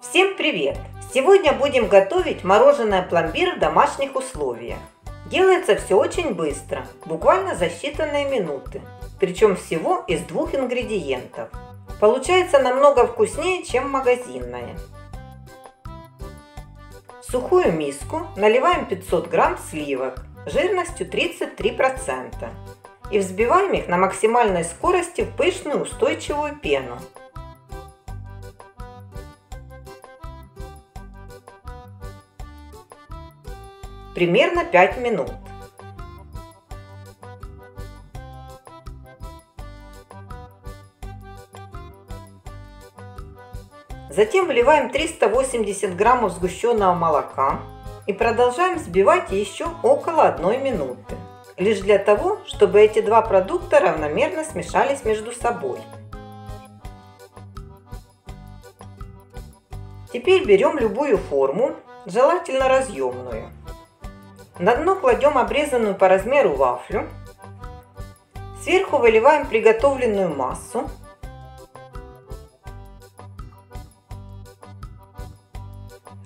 Всем привет! Сегодня будем готовить мороженое пломбир в домашних условиях. Делается все очень быстро, буквально за считанные минуты. Причем всего из двух ингредиентов. Получается намного вкуснее, чем магазинное. В сухую миску наливаем 500 грамм сливок жирностью 33% и взбиваем их на максимальной скорости в пышную устойчивую пену. Примерно 5 минут. Затем вливаем 380 граммов сгущенного молока и продолжаем взбивать еще около 1 минуты. Лишь для того, чтобы эти два продукта равномерно смешались между собой. Теперь берем любую форму, желательно разъемную. На дно кладем обрезанную по размеру вафлю. Сверху выливаем приготовленную массу.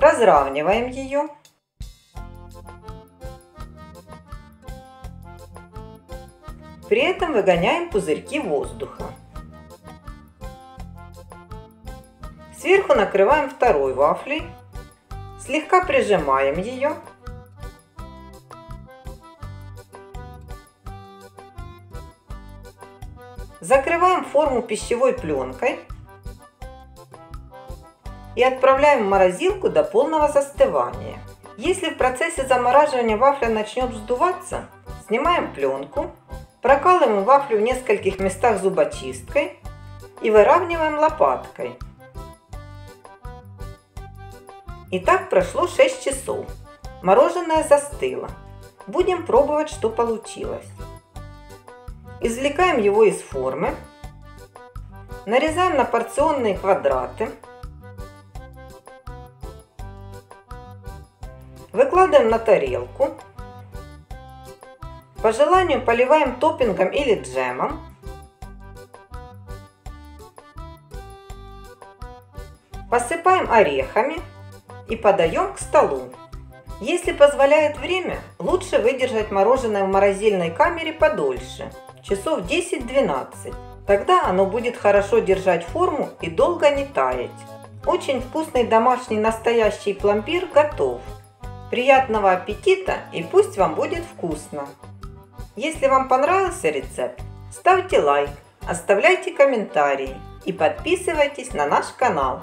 Разравниваем ее. При этом выгоняем пузырьки воздуха. Сверху накрываем второй вафлей, слегка прижимаем ее Закрываем форму пищевой пленкой и отправляем в морозилку до полного застывания. Если в процессе замораживания вафля начнет вздуваться, снимаем пленку, прокалываем вафлю в нескольких местах зубочисткой и выравниваем лопаткой. И так прошло 6 часов. Мороженое застыло. Будем пробовать, что получилось. Извлекаем его из формы. Нарезаем на порционные квадраты. Выкладываем на тарелку. По желанию поливаем топпингом или джемом. Посыпаем орехами и подаем к столу. Если позволяет время, лучше выдержать мороженое в морозильной камере подольше – часов 10-12. Тогда оно будет хорошо держать форму и долго не таять. Очень вкусный домашний настоящий пломбир готов. Приятного аппетита и пусть вам будет вкусно! Если вам понравился рецепт, ставьте лайк, оставляйте комментарии и подписывайтесь на наш канал.